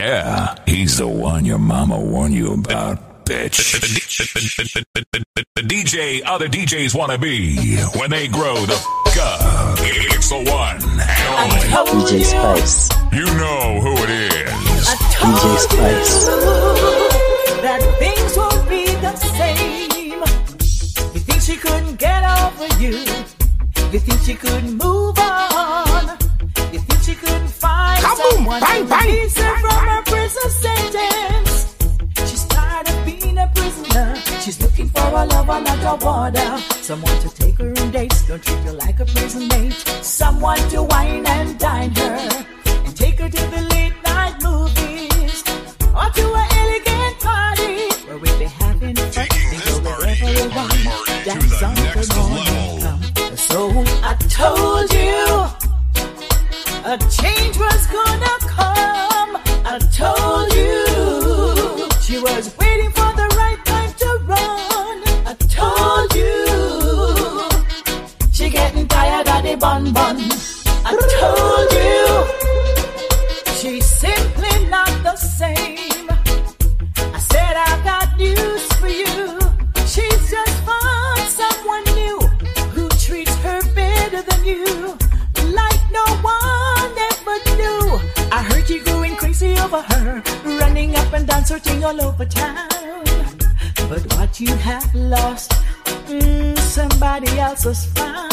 Yeah, he's the one your mama warned you about, bitch. The DJ other DJs want to be when they grow the f up. It's the one and only. DJ Spice. You know who it is. DJ Spice. That things won't be the same. You think she couldn't get over you? You think she couldn't move on? You think she couldn't find Kaboom! someone Bang, to bang! She's looking for a lover, not a warder. Someone to take her on dates, don't treat her like a prison mate. Someone to wine and dine her, and take her to the running up and down, searching all over town. But what you have lost, mm, somebody else has found.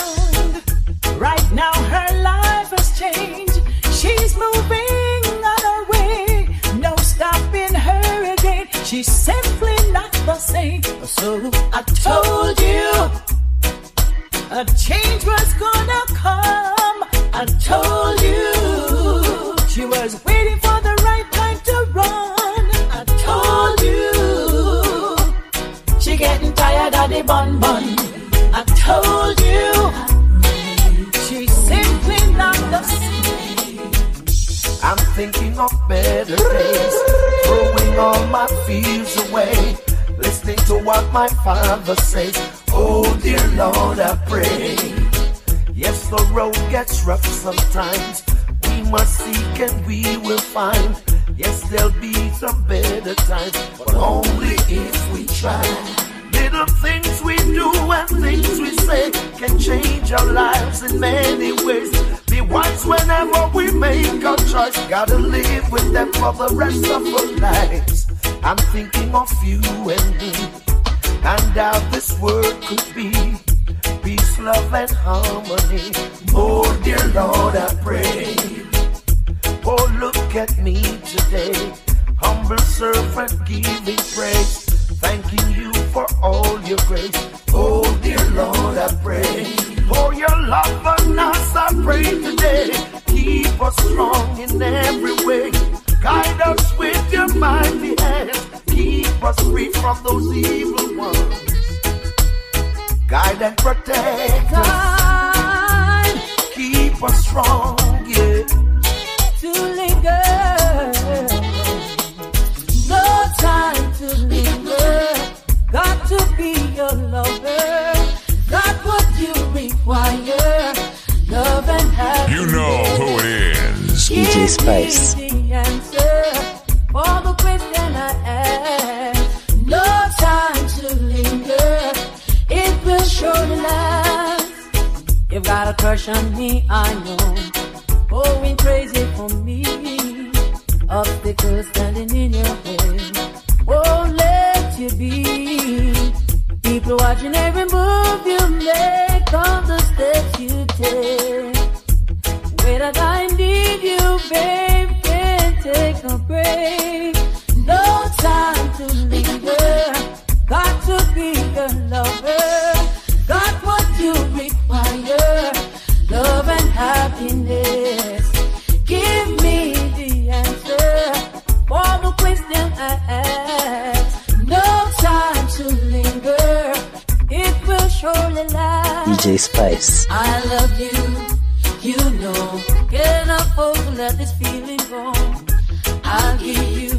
Right now her life has changed. She's moving on her way. No stopping her again. She's simply not the same. So I told you a change was gonna come. I told you she was waiting for the bun bun. I told you she's simply not the same. I'm thinking of better days, throwing all my fears away, listening to what my father says. Oh dear Lord, I pray. Yes, the road gets rough sometimes. We must seek and we will find. Yes, there'll be some better times, but only if we try. Little things we do and things we say can change our lives in many ways. Be wise whenever we make a choice. Gotta live with them for the rest of our lives. I'm thinking of you and me, and how this world could be. Peace, love, and harmony. Oh, dear Lord, I pray. Oh, look at me today. Humble servant giving praise. Thanking you for all your grace. Oh, dear Lord, I pray. For your love on us, I pray today. Keep us strong in every way. Guide us with your mighty hand. Keep us free from those evil ones. Guide and protect us. Keep us strong, yeah. to linger. Your lover. Got what you require. Love and happiness. You know who it is. DJ Spice. The answer for the question I asked. No time to linger. It will surely last. You've got a crush on me, I know. DJ Spice. I love you, you know. Can't afford to let this feeling go. I'll give you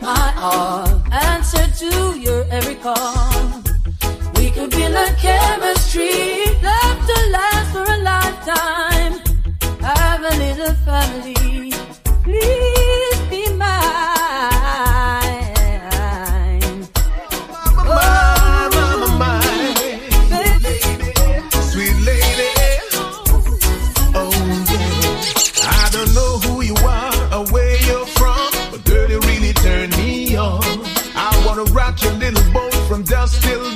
my all. Answer to your every call. We could build a chemistry, from dusk till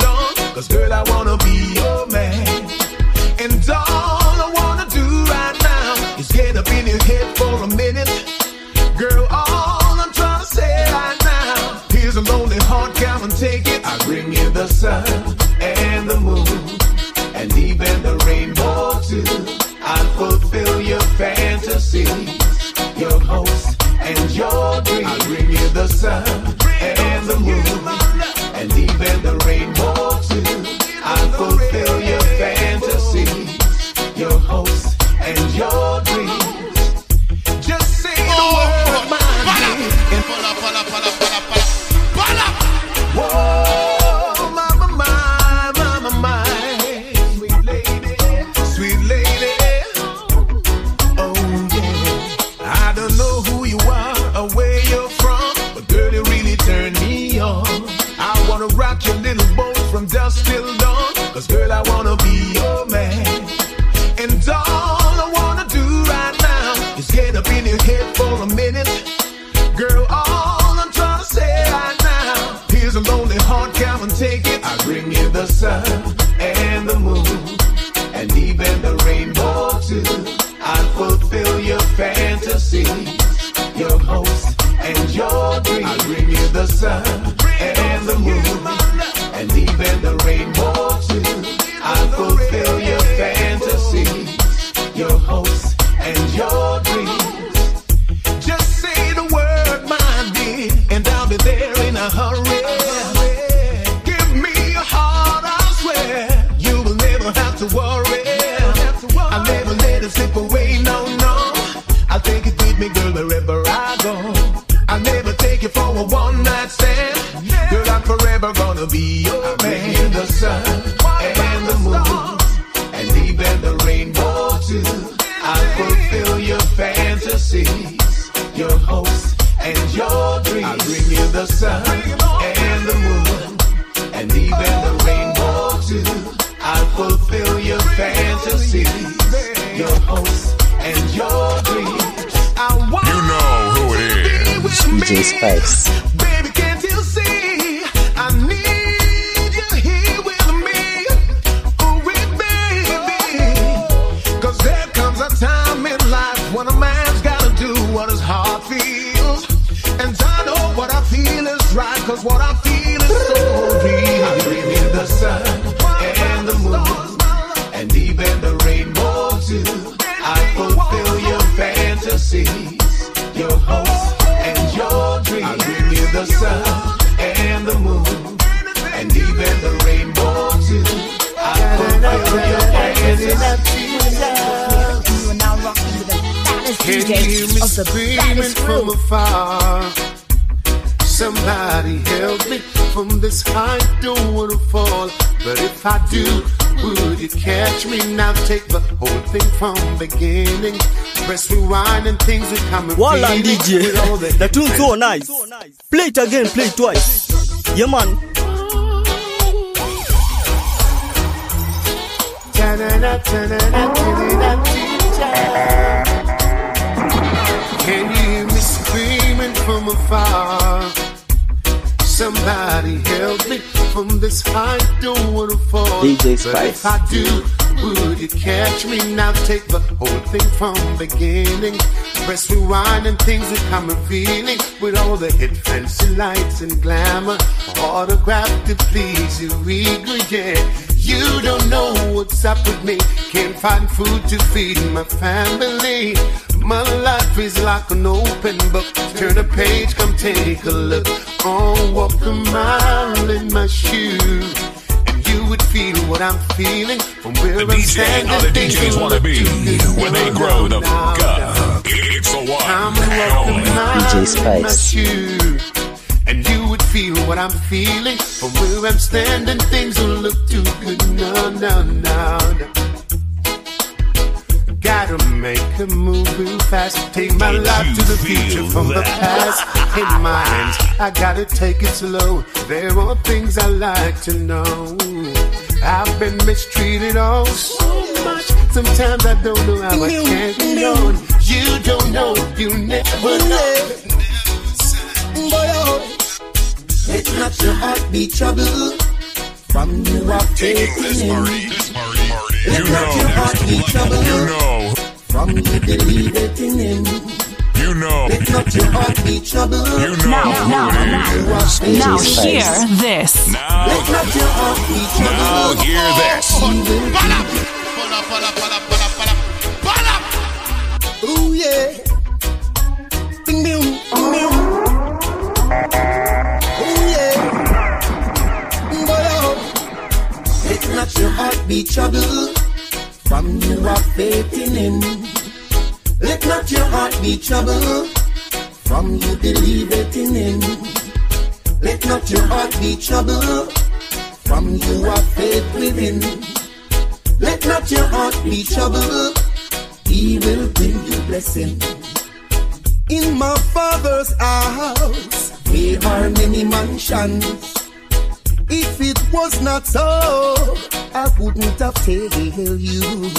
bring sun and the moon, and even the rainbow too. I'll fulfill your fantasies, your hopes and your dreams. I want You know who it you is. with DJ. Spice. Cause what I feel is so real. I bring you the sun and the moon, and even the rainbow too. I fulfill your fantasies, your hopes and your dreams. I bring you the sun and the moon, and even the rainbow too. I fulfill your fantasies. You are now rocking with the baddest Can you hear me DJ of the screaming from afar? Somebody help me from this high, don't wanna fall. But if I do, would you catch me now? Take the whole thing from beginning. Press rewind and things will come repeating DJ, the the tune so nice. Play it again, play it twice. Yeah, man. Can you hear me screaming from afar? Somebody help me from this high, don't wanna fall. DJ But if Spice. I do, would you catch me now? Take the whole thing from beginning. Press rewind and things will come revealing with all the hit fancy lights and glamour. Autograph to please you, eager, yeah. You don't know what's up with me. Can't find food to feed my family. My life is like an open book. Turn a page, come take a look. Oh, walk a mile in my shoe. And you would feel what I'm feeling from where The I'm DJ standing. other Things DJs will want to be when they grow the no, fuck up. It's the one I'm walking only. mile DJ in my Spice. And you would feel what I'm feeling from where I'm standing. Things will look too good. No, no, no, no. Gotta make a move real fast. Take my Don't life to the future from the past. In my hands, I gotta take it slow. There are things I like to know. I've been mistreated all so much. Sometimes I don't know how I can't be known. You don't know, you never know. Oh. Let not your heart be troubled. From you are Taking this taking party, in. this party, party. You Let not your heart be know, troubled. you know, From you believe it in him. you know, Let not your heart be troubled. you know Now, who now, now. You are is. taking Now hear this. Now, Let not your heart be now hear this. Ooh yeah. Ooh yeah. Boy, oh. Let not your heart be troubled. From you are faith in him. Let not your heart be troubled. From you believe it in him. Let not your heart be troubled. From you are faith within. Let not your heart be troubled. He will bring you blessing. In my father's house, there are many mansions. If it was not so, I wouldn't have tell you.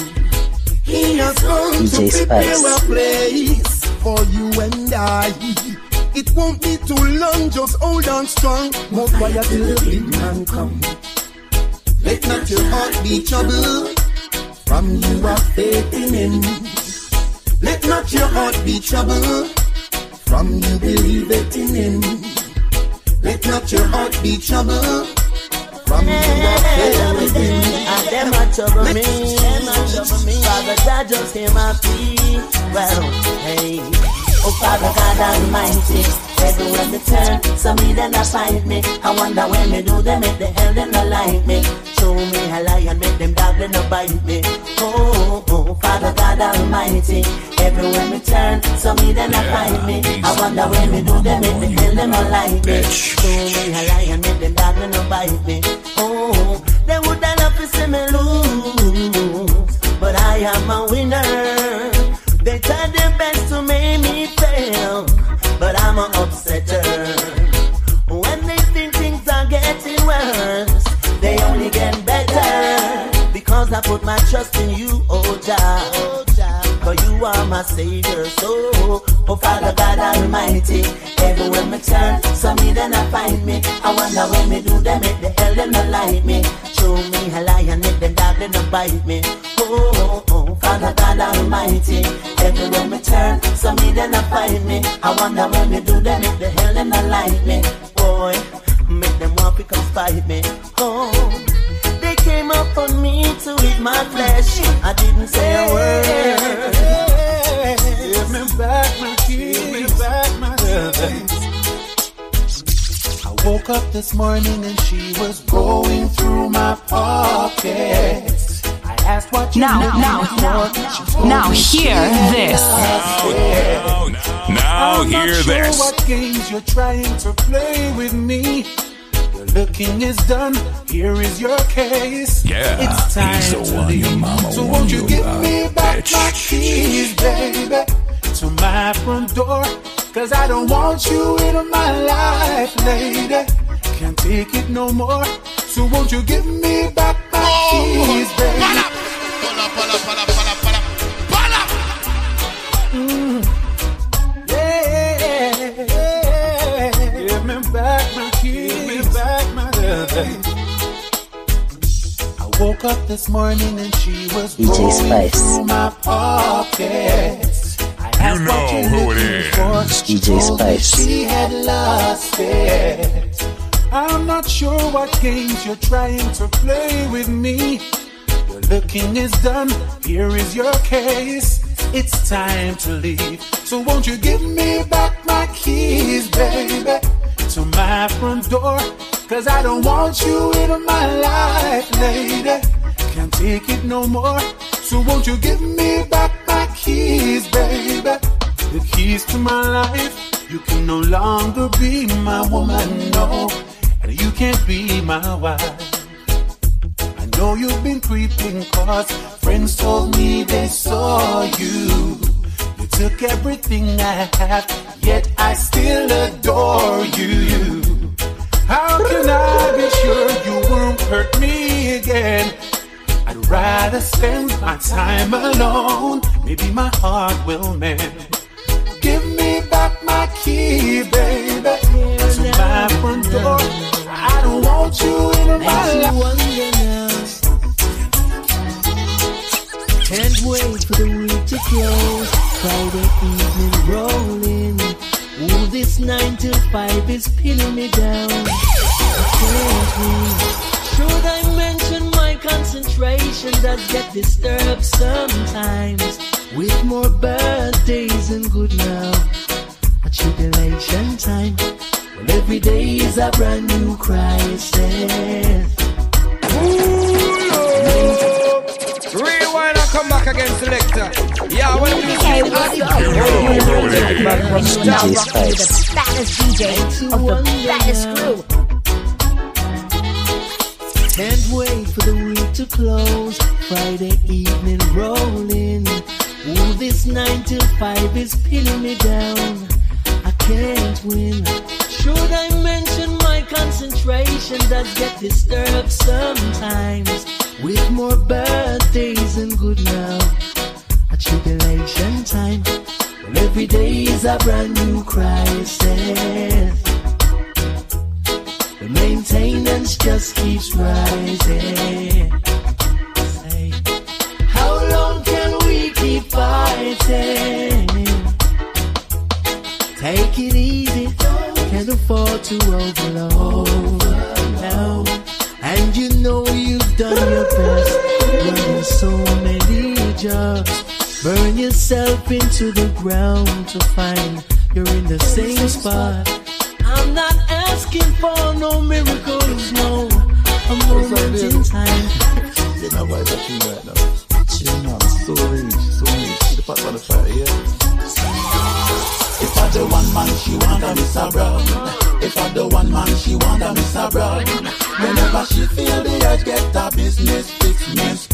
He has come DJ to prepare Spice. a place for you and I. It won't be too long, just hold on strong. More quiet till the big man come. Let not your heart be troubled. From you are faith in him. Let not your heart be troubled. From you believe it in him. Let not your heart be troubled. From you are faith with him. And them a trouble me. Father God just hear my plea. Well, hey, oh Father God Almighty, everywhere me turn, some me then I find me. I wonder when me do them make the hell them not like me. Show me a lion, make them dog them not bite me. Oh, oh, Father God Almighty, everywhere me turn, some me then I find me. I wonder when me do them make the hell them not me. Show me a lion, make them dog them not bite me. Oh, they would have to see me lose, but I am a winner. Trust in you, oh Jah. For you are my savior, so oh Father God Almighty, everywhere me turn, so me then I find me. I wonder when me do them, make the hell them not like me. Show me a lion, make them dog them bite me. Oh, oh, oh, Father God Almighty, everywhere me turn, so me then I find me. I wonder when me do them, make the hell them not like me. Boy, make them want to come spite me. Oh. They came up on me eat my flesh. I didn't say a word. Give me back my keys. Give me back my I woke up this morning and she was going through my pockets. I asked what you Now, looking now, for. now, She told Now me she hear had this. Now, now, now I'm hear not sure this. what games you're trying to play with me. Your looking is done. Here is your case. Yeah, it's time he's the to one your leave. mama so won't you you give me uh, back bitch. my keys, baby, to my front door? Cause I don't want you in my life, lady. Can't take it no more. So won't you give me back my keys, baby? Woke up this morning and she was DJ going Spice. through my pockets. I asked know what you who it looking is. DJ Spice. She had lost it. I'm not sure what games you're trying to play with me. Your looking is done. Here is your case. It's time to leave. So won't you give me back my keys, baby, to my front door? Cause I don't want you in my life, lady. Can't take it no more. So won't you give me back my keys, baby? The keys to my life. You can no longer be my woman, no. And you can't be my wife. I know you've been creeping cause friends told me they saw you. You took everything I have, yet I still adore you. How can I be sure you won't hurt me again? I'd rather spend my time alone. Maybe my heart will mend. Give me back my key, baby. To my front door. I don't want you in my life. Can't wait for the week to close. Friday evening rolling. Ooh, this nine till five is pinning me down. Should I mention my concentration does get disturbed sometimes with more birthdays and good now. A tribulation time when every day is a brand new crisis. Ooh, Rewind come back again, selector. Yeah, when you Hey, what's up? You know who it is. You are now DJ rocking with the Spice. fattest DJ of the fattest crew. Can't wait for the week to close. Friday evening rolling. Ooh, this nine till five is pinning me down. I can't win. Should I mention my concentration does get disturbed sometimes with more birthdays and good now. A tribulation time when every day is a brand new crisis. The maintenance just to find you're in the same spot. I'm not asking for no miracles, no. A moment in time. You know why that you right now? Know, I'm so rich, so rich. The part on the fire, yeah? If I the one man, she want a Mr. Brown. If I the one man, she want a Mr. Brown. Whenever she feel the urge, get her business fix me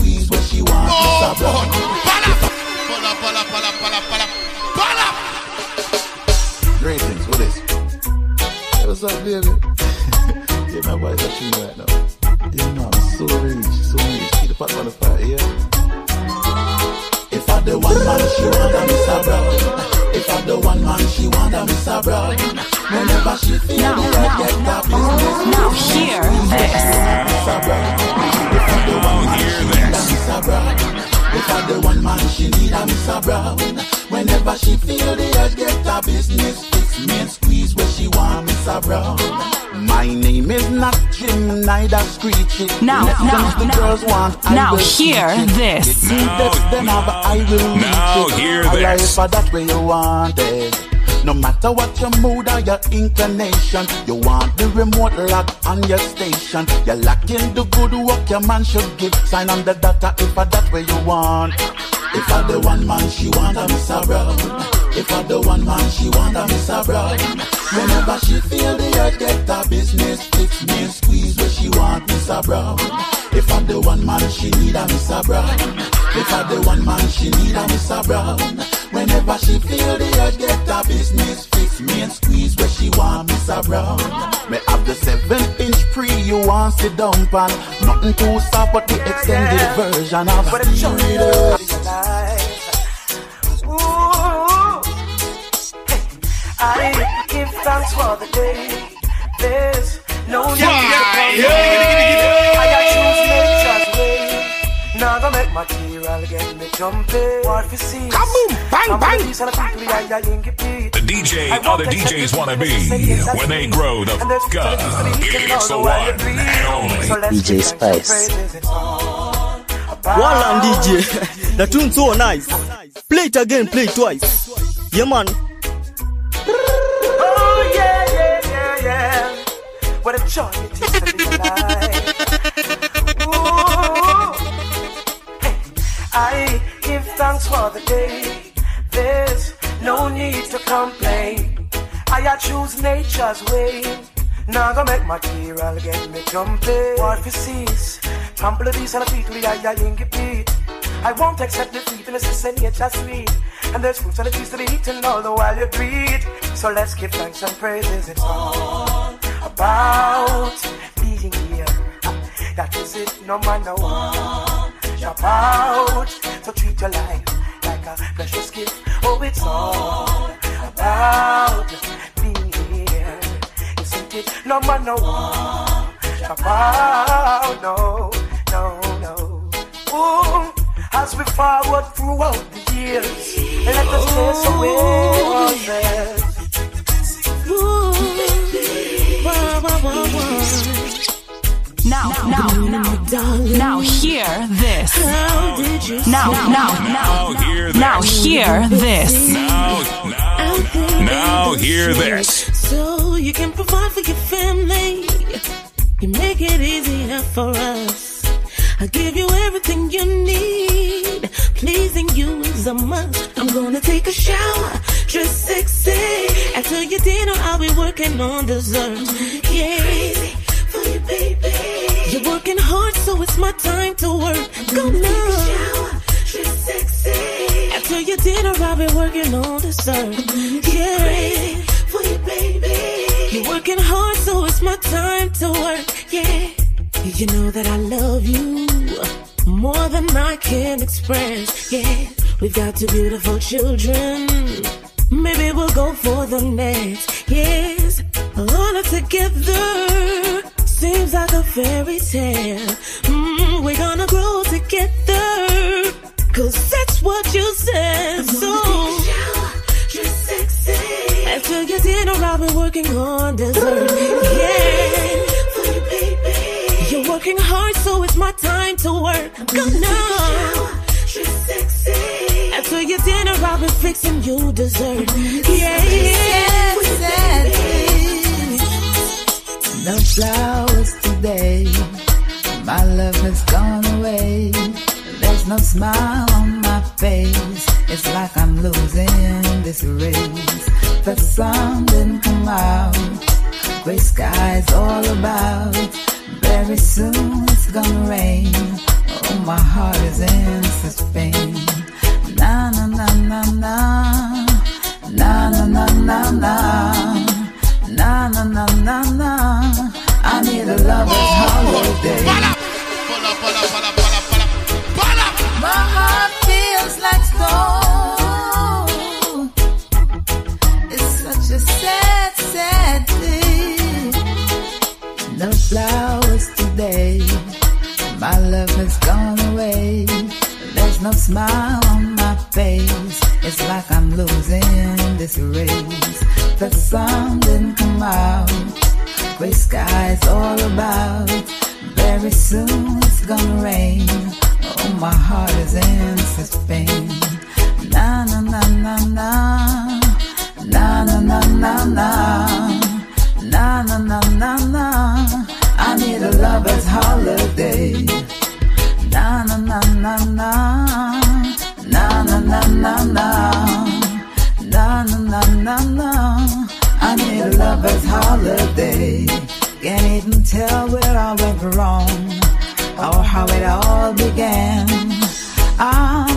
Jim, neither Screechy. Now, Lessons now, the now. girls want, Now hear teach this. It need Now- them have, I will Now reach it. hear I like this. for that way you want it. No matter what your mood or your inclination, you want the remote lock on your station. You're lacking the good work your man should give. Sign on the data if I that way you want. If I the one man, she want a Mr. If I the one man, she want a Mr. Brown. Whenever she feel the urge, get her business fix me and squeeze where she want Mr. Brown. If I the one man, she need a Mr. Brown. If I the one man, she need a Mr. Brown. Whenever she feel the urge, get her business fix me and squeeze where she want Mr. Brown. Me have the seven inch pre you want sit down pan. Nothing too soft but the extended version of But I give thanks for the day. There's no need to complain. I choose nature's way. Now gonna make material get me jumping. What you see? Kaboom! Bang, bang! The DJ other DJs want to be when they grow the f up. It's the one and only. DJ Spice. Well on DJ. the tune so nice. Play it again, play it twice. Yeah man. What a joy it is to be alive. Ooh. Hey, I give thanks for the day. There's no need to complain. I choose nature's way. Now gonna make material get me jumping. What you sees, trample the beast and feet the eye in beat. I won't accept defeat unless it's in nature's sweet. And there's fruits and the trees to be eaten all the while you breathe. So let's give thanks and praises. It's all about being here. That is it, no matter what. Jump out to treat your life like a precious gift. Oh, it's all about being here. Isn't it? No matter what. Jump out, no, no, no. Ooh, as we forward throughout the tears. Let us chase away Now, now, now, hear this. now, hear this. Now, now, now hear this. So you can provide for your family. You make it easier for us. I give you everything you need. Pleasing you is a must. I'm gonna take a shower, dress sexy. After your dinner, I'll be working on dessert. Yeah, for you, baby. You're working hard, so it's my time to work. Go now. Your dinner, I'll be working on dessert. Yeah, for you, baby. You're working hard, so it's my time to work. Yeah. You know that I love you more than I can express. Yeah, we've got two beautiful children. Maybe we'll go for the next. Yes, all together seems like a fairy tale. Mm, we're gonna grow together. Cause that's what you said. So, after your dinner, I'll be working on dessert. Yeah. For you, baby. You're working hard, so it's my time to work. Go now. After your dinner, I'll be fixing you dessert. Yeah, yeah. No flowers today. My love has gone away. No smile on my face. It's like I'm losing this race. The sun didn't come out. Gray skies all about. Very soon it's gonna rain. Oh, my heart is in such pain. Na na na na na. Na na na na na. Na na na na na. I need a lover's holiday.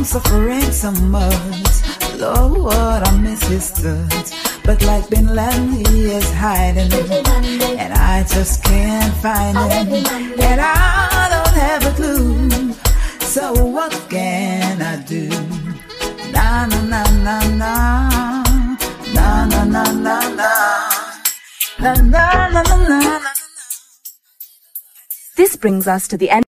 Suffering so much. Lord, what I miss his touch. But like Bin Laden, he is hiding. And I just can't find him. And I don't have a clue. So what can I do? Na na na na na. Na na na na na. Na na na na na. This brings us to the end.